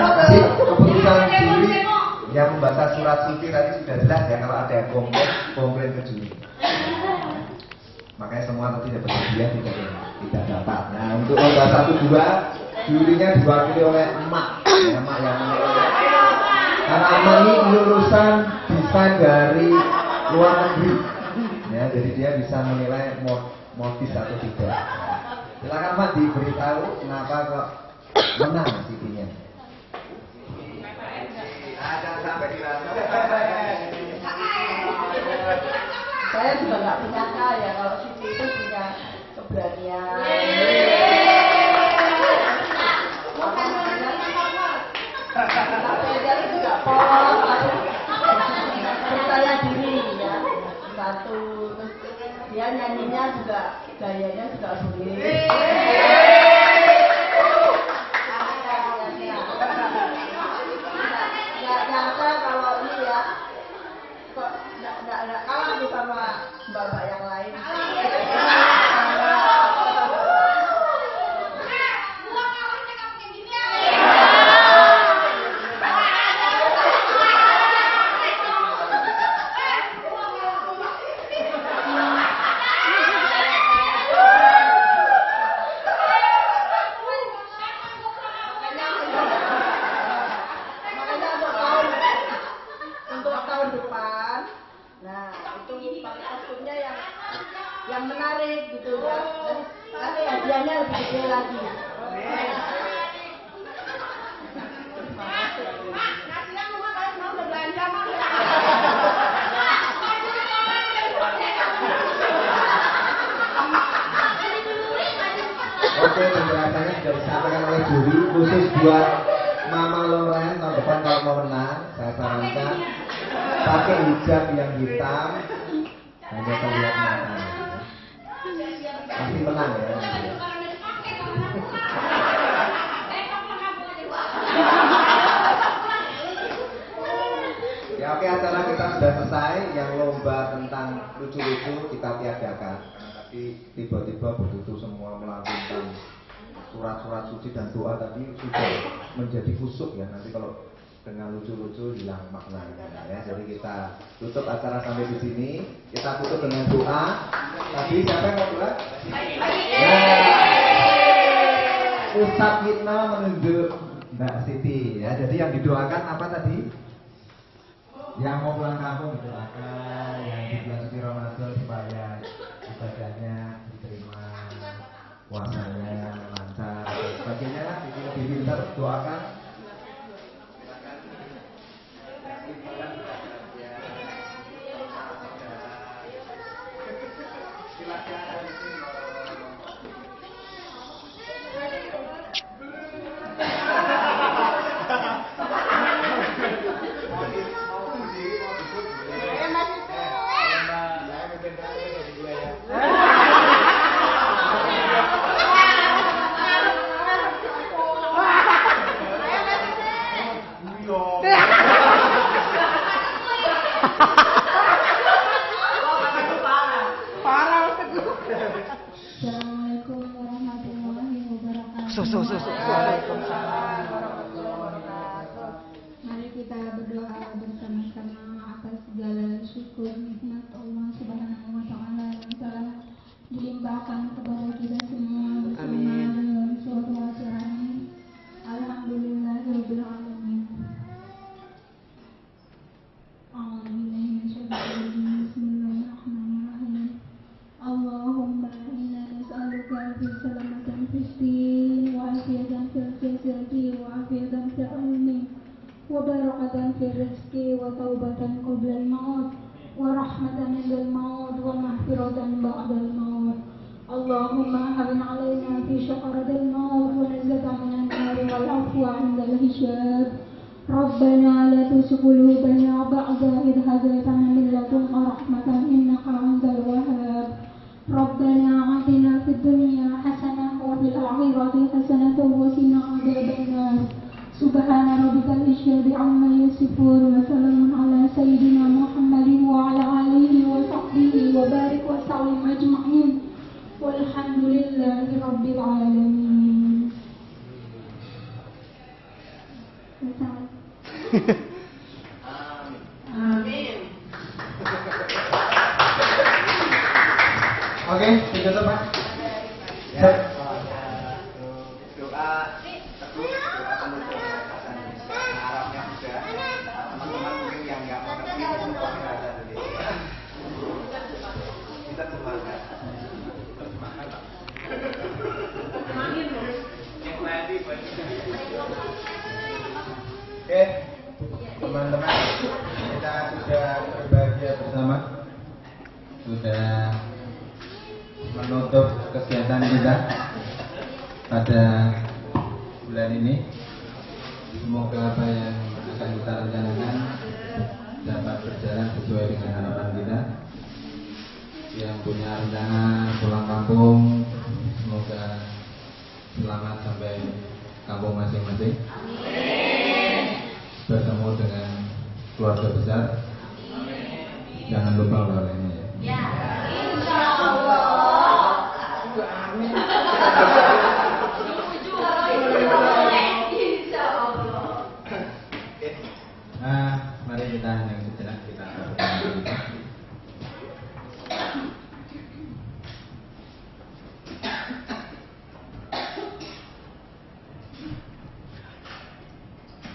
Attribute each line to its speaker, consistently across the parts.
Speaker 1: jadi keputusan juri yang membaca surat suci tadi sudah jelas ya kalau ada yang komplain komplain ke juri makanya semua nanti dapat hadiah tidak tidak dapat. Nah untuk lomba satu dua jurinya diwakili oleh emak. Ya, emak yang menilai karena emak ini lulusan desain dari luar negeri. Ya jadi dia bisa menilai modis atau tidak. Silakan Mak diberitahu kenapa kok menang CD-nya ada sampai
Speaker 2: saya juga nggak menyangka ya kalau Siti itu punya keberanian. Percaya diri ya satu. Dia nyanyinya juga gayanya juga boleh Thank you.
Speaker 1: Oke, penjelasannya sudah disampaikan oleh juri khusus buat Mama Loren tahun depan kalau mau menang, saya sarankan pakai hijab yang hitam hanya terlihat mata. Pasti menang ya. Ya. Oke acara kita sudah selesai yang lomba tentang lucu-lucu kita tiadakan tadi tiba-tiba begitu semua melantunkan surat-surat suci dan doa tadi sudah menjadi kusuk ya nanti kalau dengan lucu-lucu hilang maknanya ya jadi kita tutup acara sampai di sini kita tutup dengan doa tadi siapa yang mau doa? Ya. Hitna menunjuk Mbak Siti. Ya jadi yang didoakan apa tadi? yang mau pulang kampung didoakan yang di bulan suci Ramadan supaya ibadahnya diterima puasanya lancar sebagainya jadi lebih pintar doakan
Speaker 3: そうそう。تخفيضا في أمري وبركة في رزقي وتوبة قبل الموت ورحمة من الموت ومغفرة بعد الموت. اللهم هون علينا في شقرة الموت والعزة من النار والعفو عند الهشاب ربنا لا تزغ قلوبنا بعد إذ هديتنا من لدنك رحمة إنك أنت سبحان ربك العزة عما يصفون وسلام على سيدنا محمد وعلى آله وصحبه وبارك وسلم أجمعين والحمد لله رب العالمين
Speaker 2: Amin.
Speaker 4: Oke, ditutup Pak. Pada bulan ini. Semoga apa yang akan kita rencanakan dapat berjalan sesuai dengan harapan kita. Yang punya rencana pulang kampung, semoga selamat sampai kampung masing-masing bertemu dengan keluarga besar. Jangan lupa oleh-olehnya ya. Nah, mari kita yang sejenak kita berdoa dulu.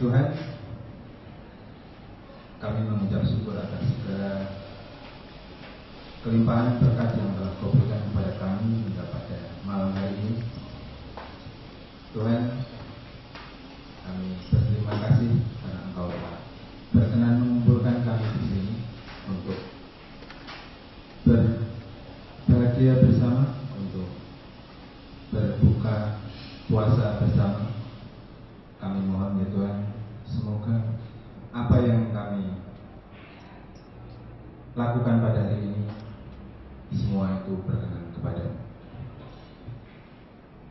Speaker 4: Tuhan, kami mengucap syukur atas segala kelimpahan berkat yang telah kau berikan kepada kami hingga pada malam hari ini. Tuhan, kami berterima kasih karena Engkau telah berkenan mengumpulkan kami di sini untuk berbahagia bersama, untuk berbuka puasa bersama. Kami mohon ya Tuhan, semoga apa yang kami lakukan pada hari ini semua itu berkenan kepada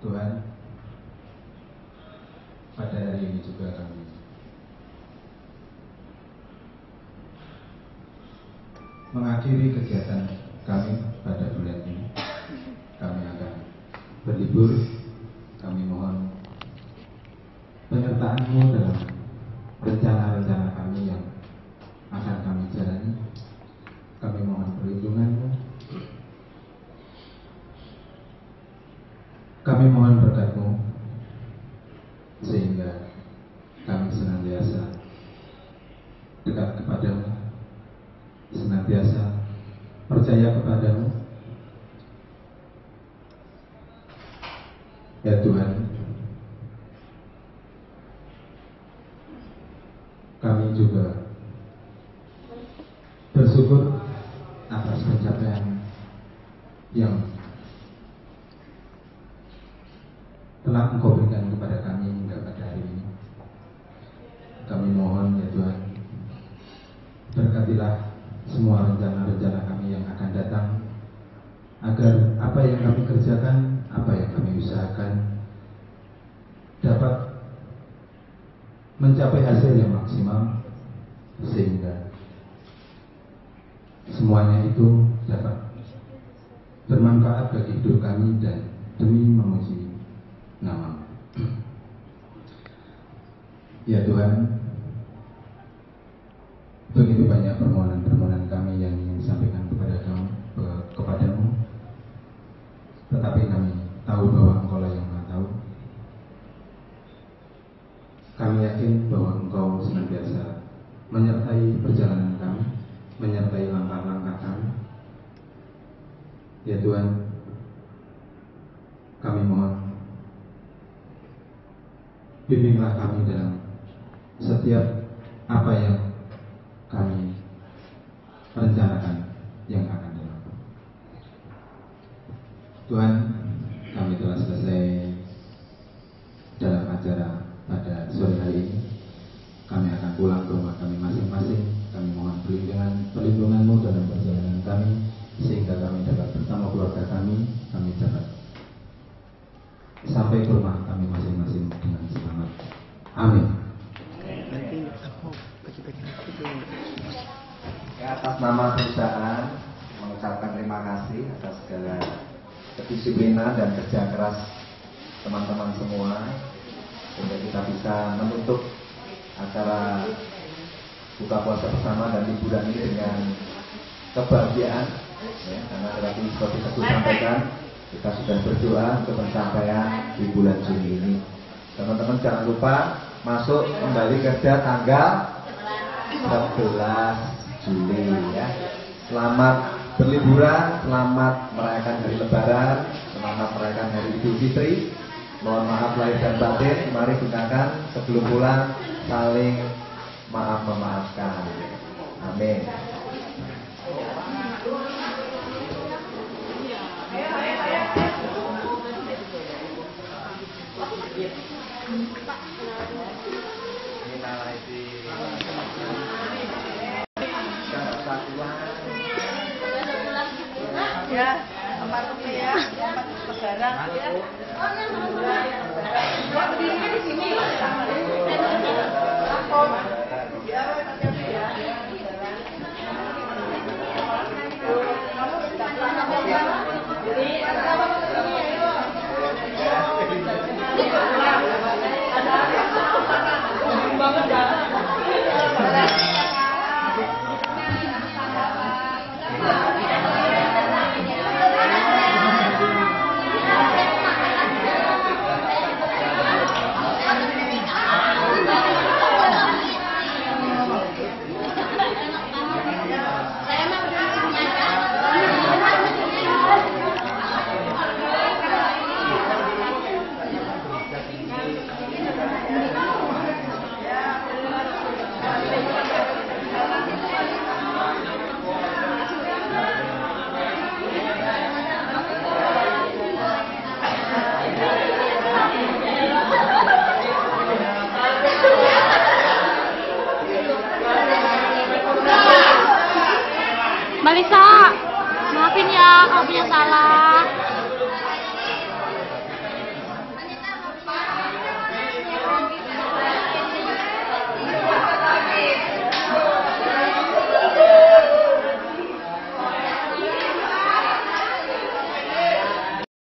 Speaker 4: Tuhan. Pada hari ini juga kami mengakhiri kegiatan kami pada bulan ini. Kami akan berlibur. Kami mohon penyertaanmu dalam rencana-rencana kami yang akan kami jalani. Kami mohon perlindunganmu. Kami mohon berkatmu sehingga kami senantiasa dekat kepadamu, senantiasa percaya kepadamu. Ya Tuhan, kami juga bersyukur atas pencapaian yang telah Engkau kepada kami hingga pada hari ini. Kami mohon ya Tuhan, berkatilah semua rencana-rencana kami yang akan datang, agar apa yang kami kerjakan, apa yang kami usahakan, dapat mencapai hasil yang maksimal, sehingga semuanya itu dapat bermanfaat bagi hidup kami dan demi memuji nama. Ya Tuhan, begitu banyak permohonan-permohonan kami yang ingin disampaikan kepada kamu, ke- kepadamu, tetapi kami tahu bahwa Engkau lah yang Maha tahu. Kami yakin bahwa Engkau senantiasa menyertai perjalanan kami, menyertai langkah-langkah kami. Ya Tuhan, kami mohon bimbinglah kami dalam setiap apa yang kami rencanakan yang akan datang. Tuhan, kami telah selesai dalam acara pada sore hari ini. Kami akan pulang ke rumah kami masing-masing. Kami mohon perlindungan perlindunganmu dalam perjalanan kami sehingga kami dapat bersama keluarga kami. Kami dapat sampai ke rumah kami masing-masing dengan selamat. Amin.
Speaker 1: Ya, atas nama perusahaan mengucapkan terima kasih atas segala kedisiplinan dan kerja keras teman-teman semua sehingga kita bisa menutup acara buka puasa bersama dan liburan ini dengan kebahagiaan ya, karena tadi seperti saya sampaikan kita sudah berdoa untuk pencapaian di bulan Juni ini. Teman-teman jangan lupa masuk kembali kerja tanggal 11 Juli ya. Selamat berliburan selamat merayakan hari lebaran selamat merayakan hari Idul Fitri. Mohon maaf lahir dan batin mari gunakan sebelum pulang saling maaf memaafkan. Amin
Speaker 5: Ya, almarhum ya, selamat lebaran ya. Berdirinya di sini.
Speaker 6: Mbak Lisa, maafin ya kalau punya salah.